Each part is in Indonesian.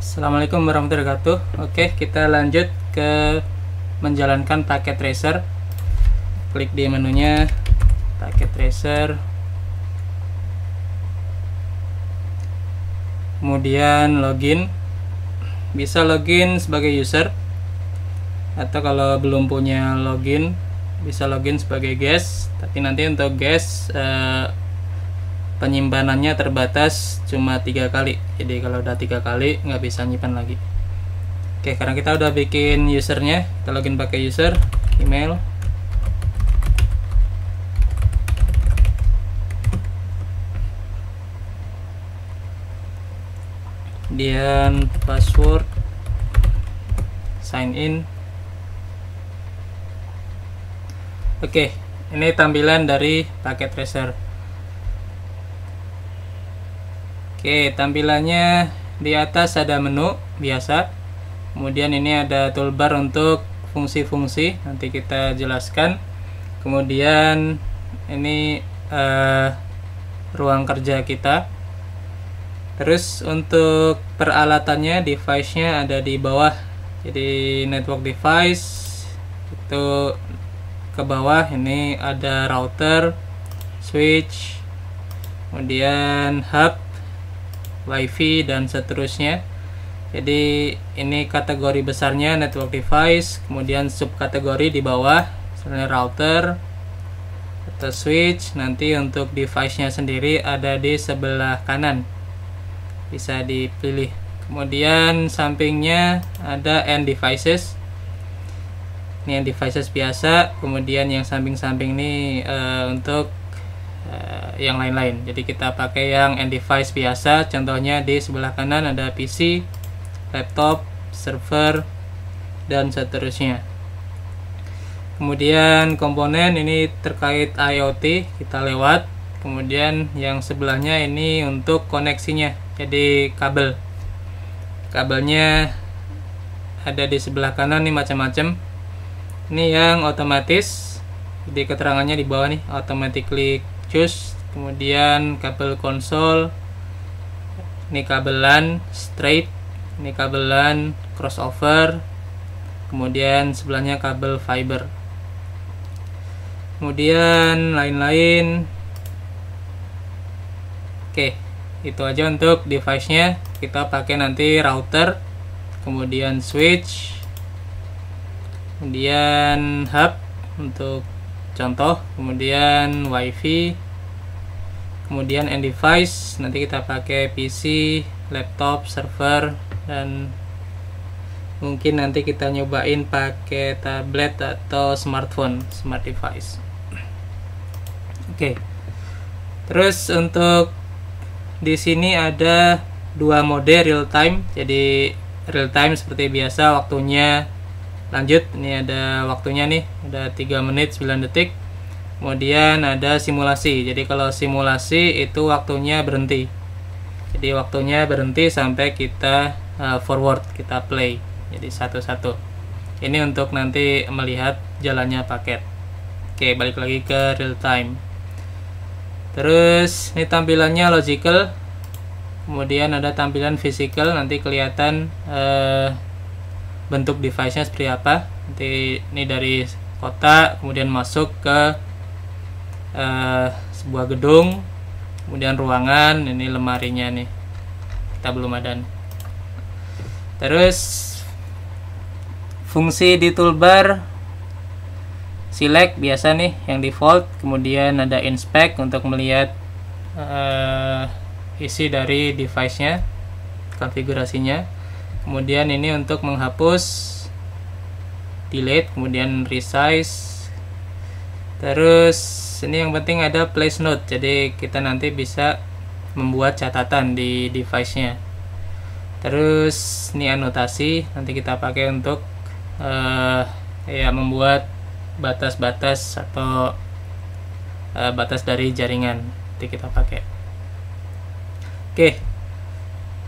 Assalamualaikum warahmatullahi wabarakatuh. Oke kita lanjut ke menjalankan paket tracer klik di menunya paket tracer kemudian login. Bisa login sebagai user atau kalau belum punya login bisa login sebagai guest. Tapi nanti untuk guest eh, penyimpanannya terbatas cuma tiga kali. Jadi kalau udah tiga kali nggak bisa nyimpan lagi. Oke karena kita udah bikin usernya. Kita login pakai user email. Kemudian password sign in. Oke ini tampilan dari paket tracer Oke, tampilannya di atas ada menu biasa. Kemudian ini ada toolbar untuk fungsi-fungsi, nanti kita jelaskan. Kemudian ini uh, ruang kerja kita. Terus untuk peralatannya device-nya ada di bawah. Jadi network device itu ke bawah ini ada router, switch, kemudian hub wifi dan seterusnya. Jadi ini kategori besarnya network device kemudian subkategori di bawah misalnya router atau switch. Nanti untuk device nya sendiri ada di sebelah kanan bisa dipilih. Kemudian sampingnya ada end devices. Ini yang devices biasa kemudian yang samping-samping ini uh, untuk uh, yang lain-lain. Jadi kita pakai yang end device biasa. Contohnya di sebelah kanan ada PC, laptop, server, dan seterusnya. Kemudian komponen ini terkait IoT kita lewat. Kemudian yang sebelahnya ini untuk koneksinya. Jadi kabel. Kabelnya ada di sebelah kanan nih macam-macam. Ini yang otomatis. Jadi keterangannya di bawah nih automatically choose kemudian kabel konsol ini kabelan straight ini kabelan crossover kemudian sebelahnya kabel fiber. Kemudian lain-lain. Oke itu aja untuk device nya kita pakai nanti router kemudian switch kemudian hub untuk contoh kemudian wifi kemudian end device nanti kita pakai PC laptop server dan mungkin nanti kita nyobain pakai tablet atau smartphone smart device. Oke. Terus untuk di sini ada dua mode real time. Jadi real time seperti biasa waktunya lanjut ini ada waktunya nih ada 3 menit 9 detik. Kemudian ada simulasi. Jadi kalau simulasi itu waktunya berhenti. Jadi waktunya berhenti sampai kita uh, forward kita play. Jadi satu-satu. Ini untuk nanti melihat jalannya paket. Oke balik lagi ke real time. Terus ini tampilannya logical. Kemudian ada tampilan physical nanti kelihatan uh, bentuk device-nya seperti apa. Nanti ini dari kota kemudian masuk ke uh, sebuah gedung kemudian ruangan ini lemarinya nih. Kita belum ada nih. terus fungsi di toolbar select biasa nih yang default kemudian ada inspect untuk melihat uh, isi dari device-nya konfigurasinya kemudian ini untuk menghapus delete kemudian resize. Terus ini yang penting ada place note jadi kita nanti bisa membuat catatan di device nya terus ini anotasi nanti kita pakai untuk uh, ya membuat batas-batas atau uh, batas dari jaringan nanti kita pakai. Oke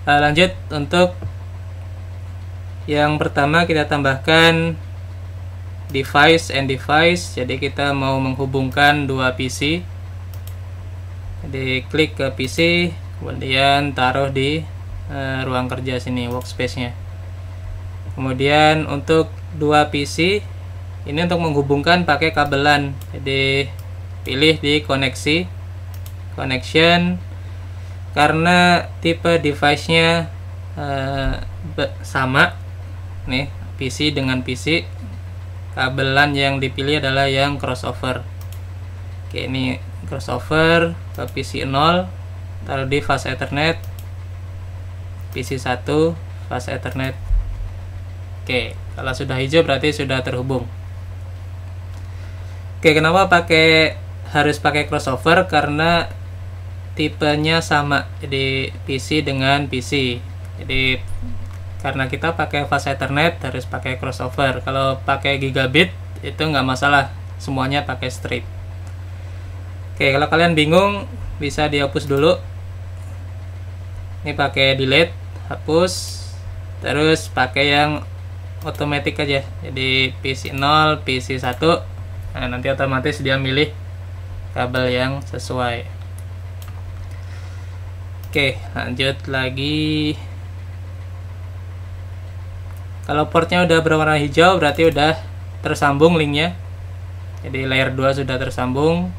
uh, lanjut untuk yang pertama kita tambahkan device and device. Jadi kita mau menghubungkan dua PC jadi klik ke PC kemudian taruh di uh, ruang kerja sini workspace-nya. Kemudian untuk dua PC ini untuk menghubungkan pakai kabelan. Jadi pilih di koneksi connection. Karena tipe device-nya uh, sama nih PC dengan PC kabelan yang dipilih adalah yang crossover. Oke ini crossover ke PC 0 taruh di fast ethernet. PC 1 fast ethernet. Oke kalau sudah hijau berarti sudah terhubung. Oke kenapa pakai harus pakai crossover? Karena tipenya sama jadi PC dengan PC. Jadi karena kita pakai fast ethernet harus pakai crossover. Kalau pakai gigabit itu nggak masalah. Semuanya pakai straight oke kalau kalian bingung bisa dihapus dulu. Ini pakai delete hapus. Terus pakai yang otomatis aja. Jadi PC 0 PC 1 nah nanti otomatis dia milih kabel yang sesuai. Oke, lanjut lagi. Kalau portnya udah berwarna hijau berarti udah tersambung linknya. Jadi layer 2 sudah tersambung.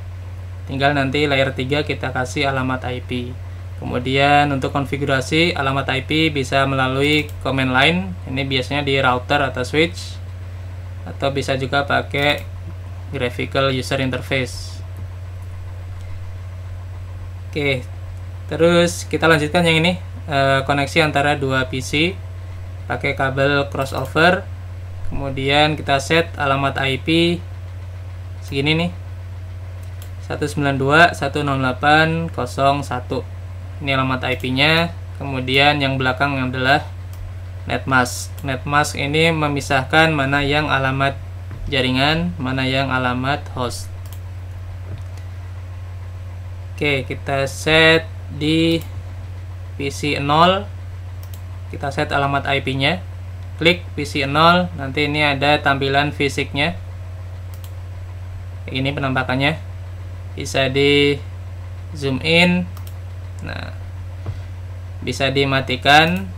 Tinggal nanti layer 3 kita kasih alamat IP. Kemudian untuk konfigurasi alamat IP bisa melalui command line. Ini biasanya di router atau switch. Atau bisa juga pakai graphical user interface. Oke, terus kita lanjutkan yang ini e, koneksi antara dua PC pakai kabel crossover. Kemudian kita set alamat IP segini nih. 192.168.01 ini alamat IP nya kemudian yang belakang adalah netmask netmask ini memisahkan mana yang alamat jaringan mana yang alamat host. Oke kita set di PC 0 kita set alamat IP nya klik PC 0 nanti ini ada tampilan fisiknya. Ini penampakannya. Bisa di zoom in. Nah bisa dimatikan.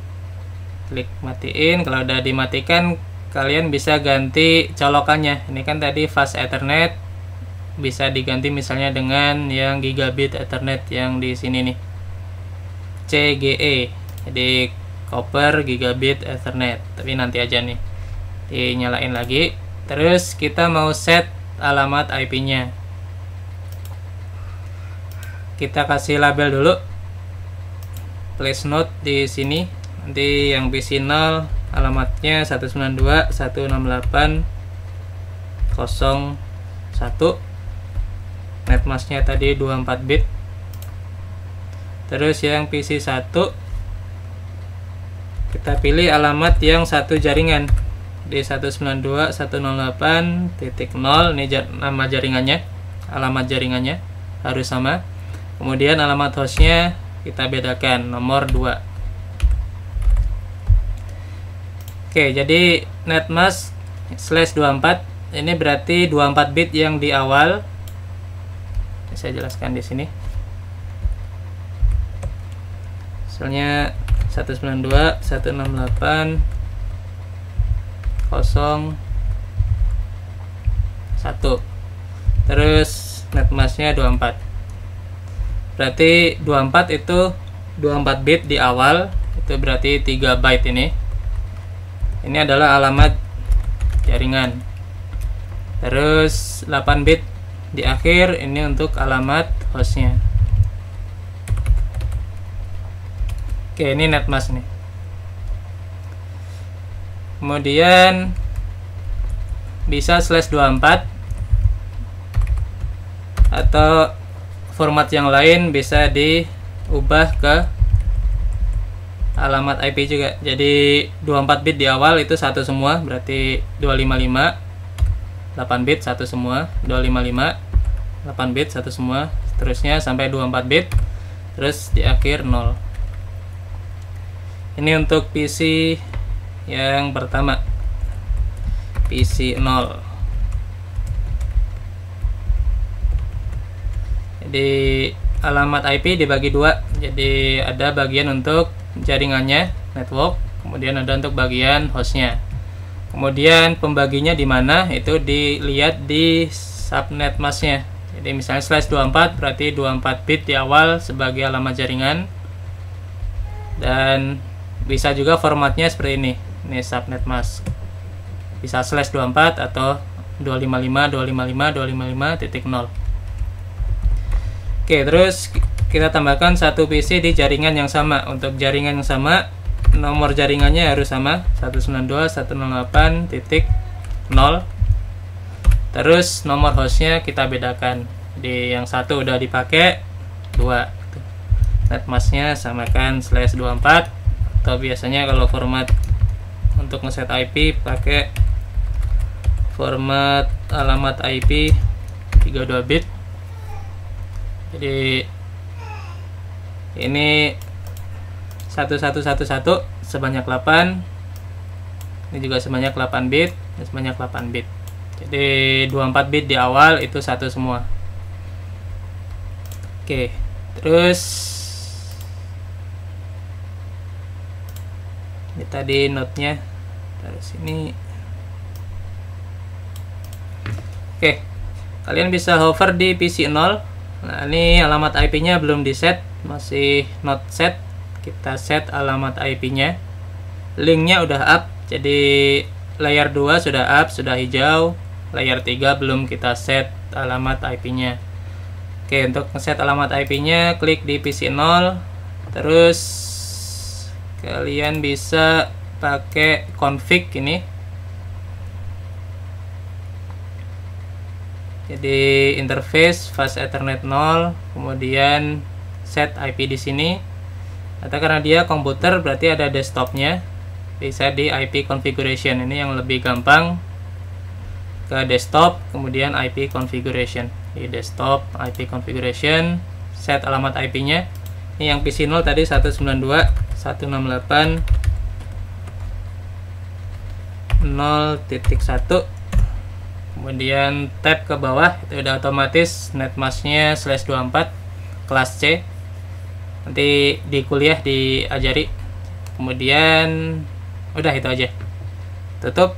Klik matiin. Kalau udah dimatikan kalian bisa ganti colokannya. Ini kan tadi fast ethernet. Bisa diganti misalnya dengan yang gigabit ethernet yang di sini nih. CGE jadi copper gigabit ethernet. Tapi nanti aja nih. Dinyalain lagi. Terus kita mau set alamat IP nya kita kasih label dulu. Place note di sini. Nanti yang PC 0 alamatnya 192.168.01 netmasknya tadi 24 bit. Terus yang PC 1 kita pilih alamat yang satu jaringan. Di 192.108.0 ini nama jaringannya alamat jaringannya harus sama. Kemudian alamat hostnya kita bedakan nomor 2 oke jadi netmask slash 24 ini berarti 24 bit yang di awal. Saya jelaskan di sini. Misalnya 192 168 0 1 terus netmasknya 24 berarti 24 itu 24 bit di awal itu berarti 3 byte ini. Ini adalah alamat jaringan. Terus 8 bit di akhir ini untuk alamat hostnya oke ini netmask nih kemudian bisa slash 24 atau format yang lain bisa diubah ke alamat IP juga. Jadi 24 bit di awal itu satu semua berarti 255 8 bit satu semua 255 8 bit satu semua terusnya sampai 24 bit terus di akhir 0 ini untuk PC yang pertama. PC 0 jadi alamat IP dibagi dua. Jadi ada bagian untuk jaringannya network. Kemudian ada untuk bagian hostnya. Kemudian pembaginya di mana? Itu dilihat di subnet masknya jadi misalnya slash 24 berarti 24 bit di awal sebagai alamat jaringan. Dan bisa juga formatnya seperti ini. Ini subnet mask bisa slash 24 atau 255 255 255 titik 0 oke terus kita tambahkan satu PC di jaringan yang sama. Untuk jaringan yang sama nomor jaringannya harus sama. 192.168.0 terus nomor hostnya kita bedakan. Di yang satu udah dipakai dua. Netmasknya samakan slash 24 atau biasanya kalau format untuk ngeset IP pakai format alamat IP 32 bit. Jadi ini 1111 sebanyak 8 ini juga sebanyak 8 bit sebanyak 8 bit. Jadi 24 bit di awal itu satu semua. Oke terus ini tadi notnya. Dari sini. Oke. Kalian bisa hover di PC 0 nah ini alamat IP nya belum di set masih not set. Kita set alamat IP nya linknya udah up. Jadi layer 2 sudah up sudah hijau. Layer 3 belum kita set alamat IP nya oke untuk set alamat IP nya klik di PC 0 terus kalian bisa pakai config ini. Jadi interface fast ethernet 0 kemudian set IP di sini. Atau karena dia komputer berarti ada desktopnya. Bisa di IP configuration. Ini yang lebih gampang. Ke desktop kemudian IP configuration. Di desktop IP configuration set alamat IP nya ini yang PC 0 tadi 192 168 0.1 kemudian tab ke bawah itu udah otomatis netmasknya slash 24 kelas C. Nanti di kuliah diajari. Kemudian udah itu aja. Tutup.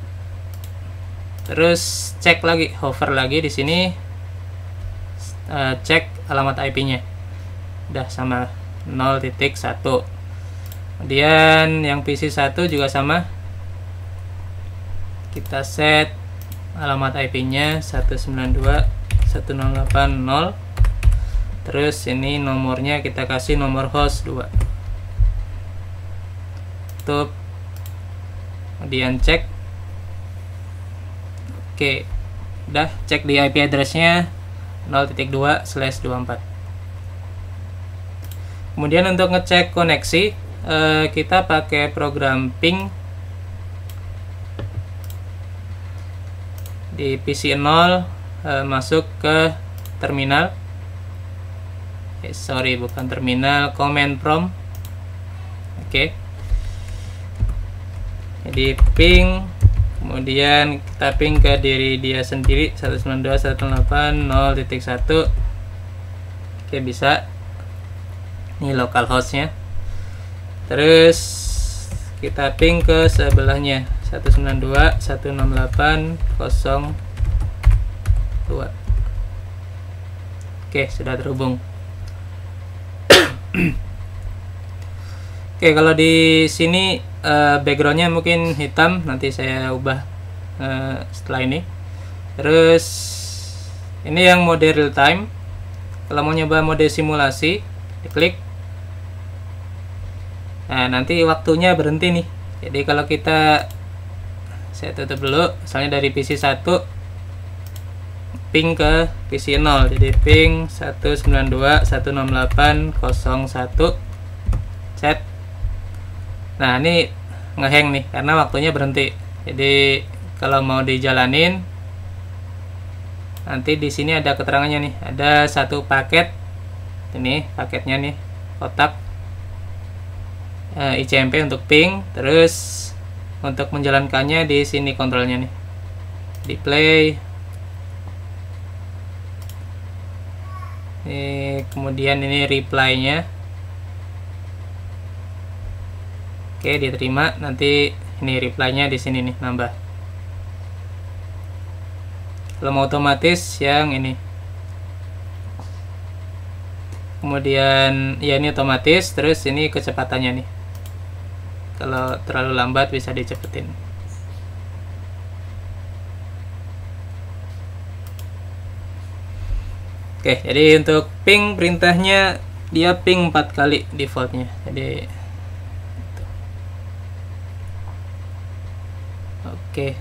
Terus cek lagi hover lagi di sini. Uh, cek alamat IP nya udah sama 0.1 kemudian yang PC 1 juga sama. Kita set alamat IP nya 192.168.0 terus ini nomornya kita kasih nomor host 2 tutup. Kemudian cek. Oke udah cek di IP addressnya 0.2 slash 24 kemudian untuk ngecek koneksi uh, kita pakai program ping. Di PC 0 uh, eh, masuk ke terminal. Eh, sorry bukan terminal command prompt. Oke. Okay. jadi ping. Kemudian kita ping ke diri dia sendiri 192.168.0.1 oke bisa. Ini localhostnya terus kita ping ke sebelahnya. 192 168 02 oke sudah terhubung. Oke kalau di sini uh, backgroundnya mungkin hitam. Nanti saya ubah uh, setelah ini. Terus ini yang mode real time. Kalau mau nyoba mode simulasi diklik nah nanti waktunya berhenti nih. Jadi kalau kita saya tutup dulu misalnya dari PC 1 ping ke PC 0 jadi ping 192.168.01 set. Nah ini ngeheng nih karena waktunya berhenti. Jadi kalau mau dijalanin nanti di sini ada keterangannya nih. Ada satu paket ini paketnya nih kotak uh, eh, ICMP untuk ping terus untuk menjalankannya di sini kontrolnya nih. Di play. Ini, kemudian ini reply-nya. Oke diterima. Nanti ini reply-nya di sini nih nambah. Kalau otomatis yang ini. Kemudian ya ini otomatis terus ini kecepatannya nih kalau terlalu lambat bisa dicepetin Oke, jadi untuk ping perintahnya dia ping 4 kali defaultnya. Jadi Oke.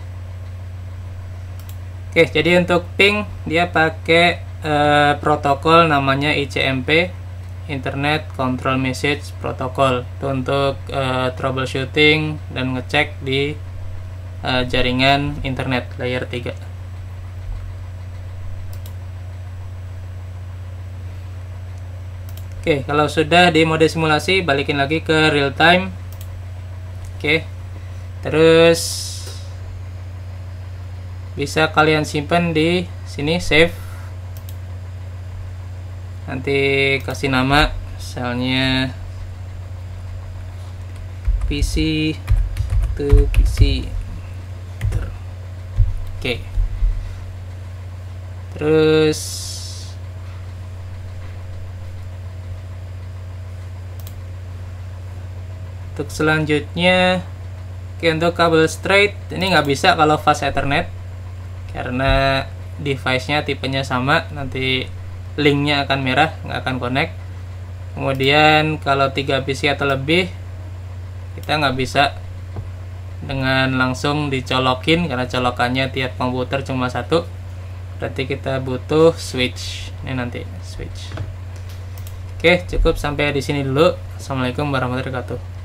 Oke, jadi untuk ping dia pakai uh, protokol namanya ICMP Internet Control Message Protocol untuk uh, troubleshooting dan ngecek di uh, jaringan internet layer 3. Oke, kalau sudah di mode simulasi, balikin lagi ke real time. Oke. Terus bisa kalian simpan di sini save. Nanti kasih nama misalnya PC to PC. Oke. Terus untuk selanjutnya oke untuk kabel straight ini nggak bisa kalau fast ethernet karena device-nya tipenya sama nanti linknya akan merah nggak akan connect. Kemudian kalau 3 PC atau lebih kita nggak bisa dengan langsung dicolokin karena colokannya tiap komputer cuma satu. Berarti kita butuh switch. Ini nanti switch. Oke cukup sampai di sini dulu. Assalamualaikum warahmatullahi wabarakatuh